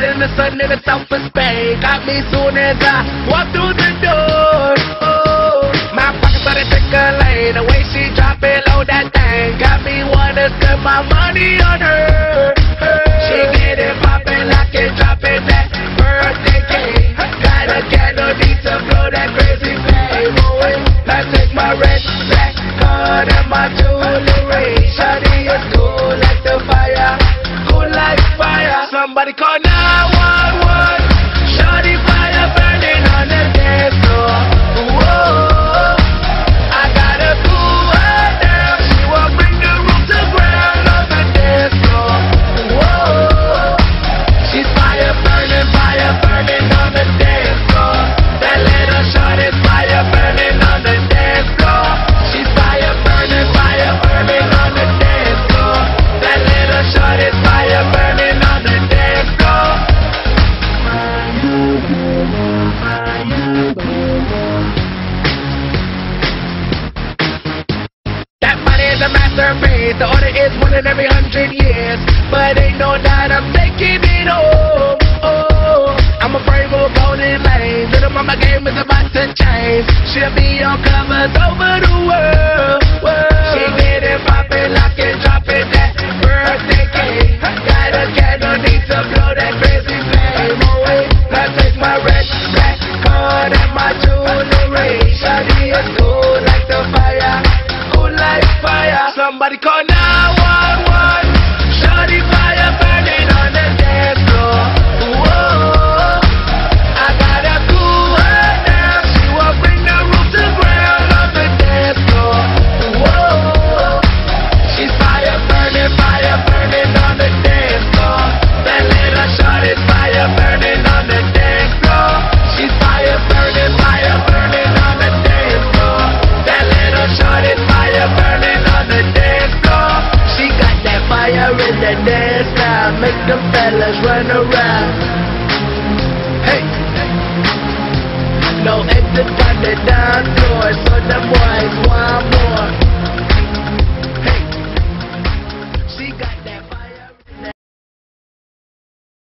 than the sun in the south of Spain. Got me soon as I walk through the door. Oh, my pockets started tickling, the way she drop it low that thing. Got me wanna spend my money on her. She get it poppin', lock it, drop it, that birthday cake. Got a candle, need to blow that crazy flame. Oh, I take my red, black card and my jewelry. Shawty is cool Somebody call 911. Is one in every hundred years. But ain't no doubt I'm taking it home. Oh, I'm a brave little golden lane. Little mama game is about to change. She'll be on covers over the world. world. She get it lock it, it, that birthday cake. Got a candle, need to blow that crazy flame. Oh, wait, I take my red, black card and my jewelry. Shawty is cool like the fire cool like fire. Somebody call make the fellas run around. Hey. No on the dance floor, so the boys want more.